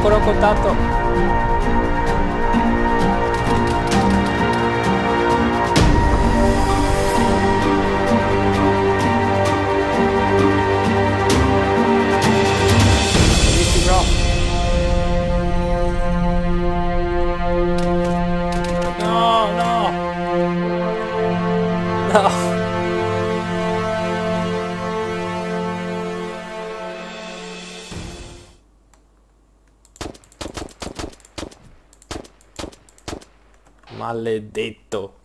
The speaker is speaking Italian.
ancora un contatto. Easy, bro. No, no. No. Maledetto.